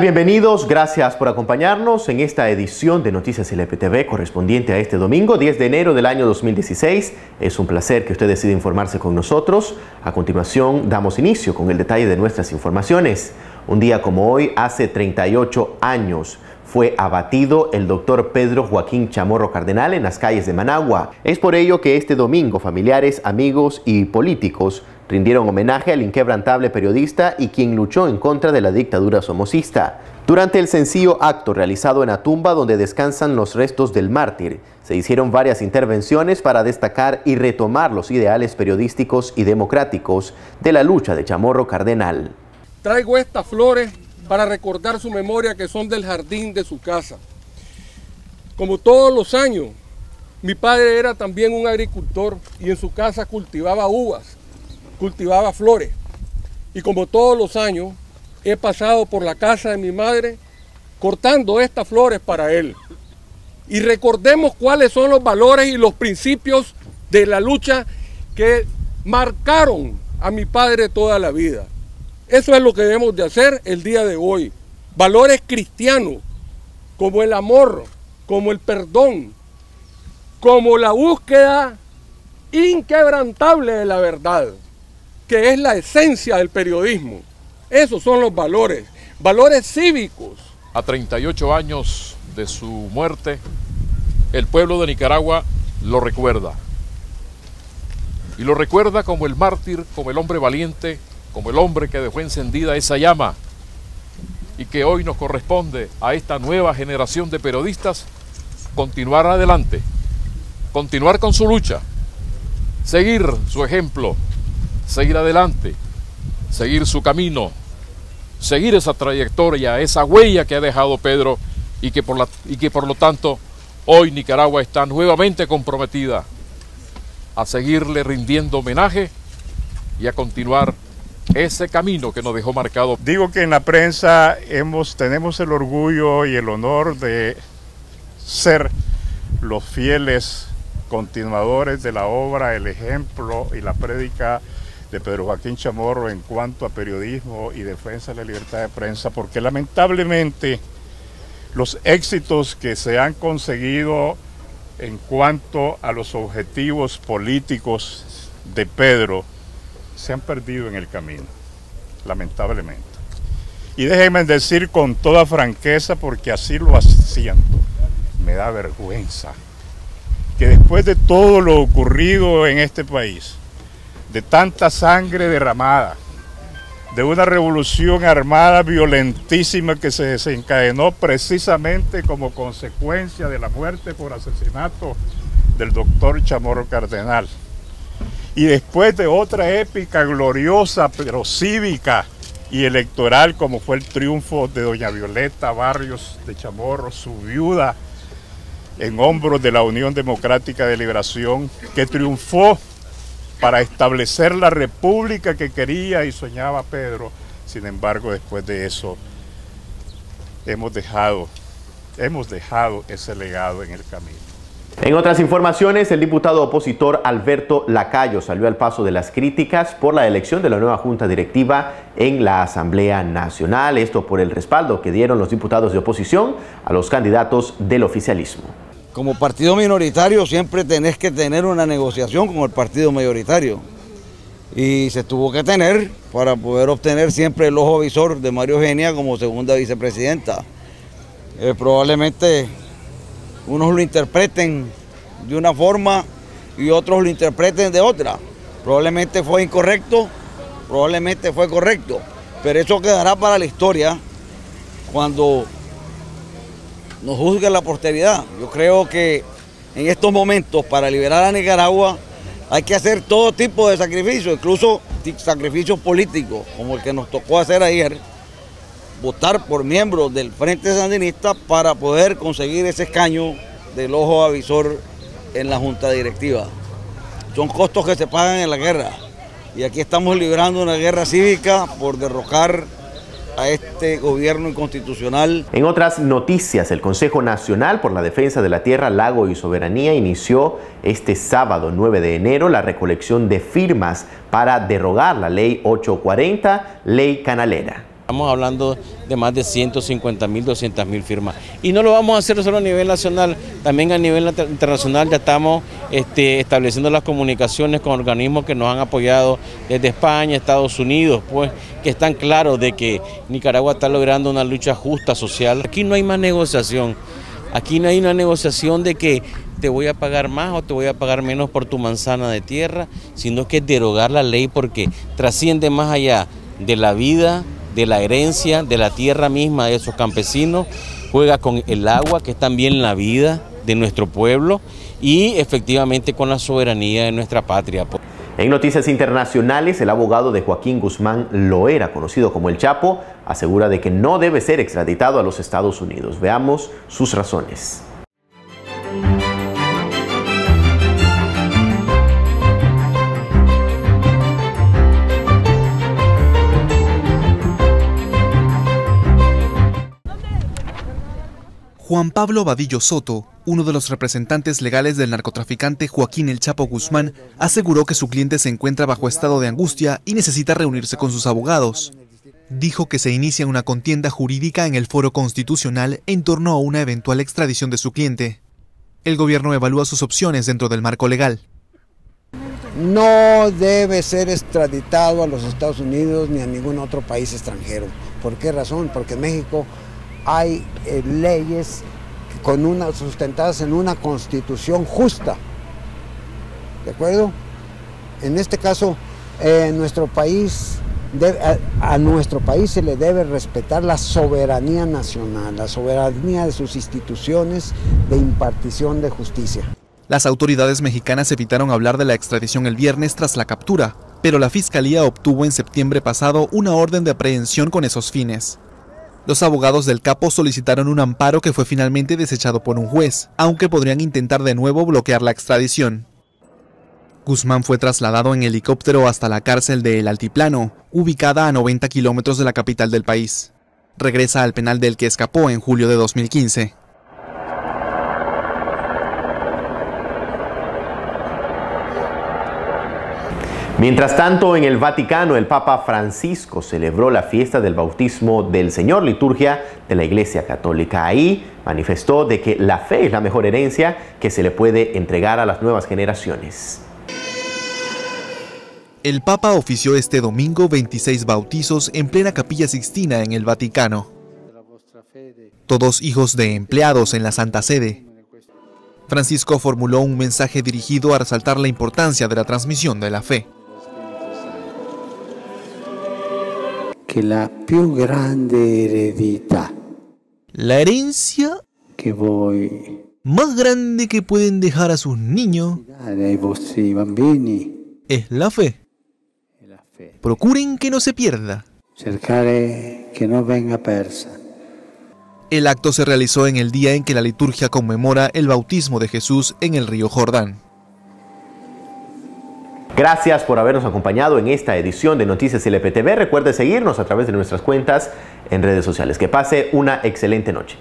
Bienvenidos, gracias por acompañarnos en esta edición de Noticias LPTV correspondiente a este domingo 10 de enero del año 2016. Es un placer que usted decida informarse con nosotros. A continuación damos inicio con el detalle de nuestras informaciones. Un día como hoy, hace 38 años, fue abatido el doctor Pedro Joaquín Chamorro Cardenal en las calles de Managua. Es por ello que este domingo familiares, amigos y políticos rindieron homenaje al inquebrantable periodista y quien luchó en contra de la dictadura somocista. Durante el sencillo acto realizado en la tumba donde descansan los restos del mártir, se hicieron varias intervenciones para destacar y retomar los ideales periodísticos y democráticos de la lucha de Chamorro Cardenal. Traigo estas flores para recordar su memoria que son del jardín de su casa. Como todos los años, mi padre era también un agricultor y en su casa cultivaba uvas, cultivaba flores. Y como todos los años, he pasado por la casa de mi madre cortando estas flores para él. Y recordemos cuáles son los valores y los principios de la lucha que marcaron a mi padre toda la vida. Eso es lo que debemos de hacer el día de hoy. Valores cristianos, como el amor, como el perdón, como la búsqueda inquebrantable de la verdad, que es la esencia del periodismo. Esos son los valores, valores cívicos. A 38 años de su muerte, el pueblo de Nicaragua lo recuerda. Y lo recuerda como el mártir, como el hombre valiente como el hombre que dejó encendida esa llama y que hoy nos corresponde a esta nueva generación de periodistas continuar adelante, continuar con su lucha, seguir su ejemplo, seguir adelante, seguir su camino, seguir esa trayectoria, esa huella que ha dejado Pedro y que por, y que por lo tanto hoy Nicaragua está nuevamente comprometida a seguirle rindiendo homenaje y a continuar ese camino que nos dejó marcado. Digo que en la prensa hemos, tenemos el orgullo y el honor de ser los fieles continuadores de la obra, el ejemplo y la prédica de Pedro Joaquín Chamorro en cuanto a periodismo y defensa de la libertad de prensa, porque lamentablemente los éxitos que se han conseguido en cuanto a los objetivos políticos de Pedro se han perdido en el camino, lamentablemente. Y déjenme decir con toda franqueza, porque así lo siento, me da vergüenza que después de todo lo ocurrido en este país, de tanta sangre derramada, de una revolución armada violentísima que se desencadenó precisamente como consecuencia de la muerte por asesinato del doctor Chamorro Cardenal, y después de otra épica gloriosa, pero cívica y electoral, como fue el triunfo de doña Violeta Barrios de Chamorro, su viuda, en hombros de la Unión Democrática de Liberación, que triunfó para establecer la república que quería y soñaba Pedro. Sin embargo, después de eso, hemos dejado, hemos dejado ese legado en el camino. En otras informaciones, el diputado opositor Alberto Lacayo salió al paso de las críticas por la elección de la nueva Junta Directiva en la Asamblea Nacional, esto por el respaldo que dieron los diputados de oposición a los candidatos del oficialismo. Como partido minoritario siempre tenés que tener una negociación con el partido mayoritario y se tuvo que tener para poder obtener siempre el ojo visor de Mario Eugenia como segunda vicepresidenta. Eh, probablemente unos lo interpreten de una forma y otros lo interpreten de otra. Probablemente fue incorrecto, probablemente fue correcto, pero eso quedará para la historia cuando nos juzgue la posteridad. Yo creo que en estos momentos para liberar a Nicaragua hay que hacer todo tipo de sacrificios, incluso sacrificios políticos, como el que nos tocó hacer ayer, votar por miembros del Frente Sandinista para poder conseguir ese escaño del ojo avisor en la junta directiva. Son costos que se pagan en la guerra y aquí estamos librando una guerra cívica por derrocar a este gobierno inconstitucional. En otras noticias, el Consejo Nacional por la Defensa de la Tierra, Lago y Soberanía inició este sábado 9 de enero la recolección de firmas para derogar la Ley 840, Ley Canalera. Estamos hablando de más de 150 mil, 200 mil firmas. Y no lo vamos a hacer solo a nivel nacional, también a nivel internacional ya estamos este, estableciendo las comunicaciones con organismos que nos han apoyado desde España, Estados Unidos, pues que están claros de que Nicaragua está logrando una lucha justa social. Aquí no hay más negociación, aquí no hay una negociación de que te voy a pagar más o te voy a pagar menos por tu manzana de tierra, sino que es derogar la ley porque trasciende más allá de la vida de la herencia, de la tierra misma de esos campesinos, juega con el agua, que es también la vida de nuestro pueblo, y efectivamente con la soberanía de nuestra patria. En noticias internacionales, el abogado de Joaquín Guzmán Loera, conocido como El Chapo, asegura de que no debe ser extraditado a los Estados Unidos. Veamos sus razones. Juan Pablo Vadillo Soto, uno de los representantes legales del narcotraficante Joaquín El Chapo Guzmán, aseguró que su cliente se encuentra bajo estado de angustia y necesita reunirse con sus abogados. Dijo que se inicia una contienda jurídica en el foro constitucional en torno a una eventual extradición de su cliente. El gobierno evalúa sus opciones dentro del marco legal. No debe ser extraditado a los Estados Unidos ni a ningún otro país extranjero. ¿Por qué razón? Porque México hay eh, leyes con una, sustentadas en una constitución justa. ¿De acuerdo? En este caso, eh, nuestro país a, nuestro país se le debe respetar la soberanía nacional, la soberanía de sus instituciones de impartición de justicia. Las autoridades mexicanas evitaron hablar de la extradición el viernes tras la captura, pero la Fiscalía obtuvo en septiembre pasado una orden de aprehensión con esos fines. Los abogados del capo solicitaron un amparo que fue finalmente desechado por un juez, aunque podrían intentar de nuevo bloquear la extradición. Guzmán fue trasladado en helicóptero hasta la cárcel de El Altiplano, ubicada a 90 kilómetros de la capital del país. Regresa al penal del que escapó en julio de 2015. Mientras tanto, en el Vaticano, el Papa Francisco celebró la fiesta del bautismo del Señor, liturgia de la Iglesia Católica. Ahí manifestó de que la fe es la mejor herencia que se le puede entregar a las nuevas generaciones. El Papa ofició este domingo 26 bautizos en plena capilla Sixtina en el Vaticano. Todos hijos de empleados en la Santa Sede. Francisco formuló un mensaje dirigido a resaltar la importancia de la transmisión de la fe. Que la più grande heredità la herencia que voi más grande que pueden dejar a sus niños es la fe. Procuren que no se pierda. Cercare que no venga persa. El acto se realizó en el día en que la liturgia conmemora el bautismo de Jesús en el río Jordán. Gracias por habernos acompañado en esta edición de Noticias LPTV. Recuerde seguirnos a través de nuestras cuentas en redes sociales. Que pase una excelente noche.